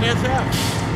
NSF.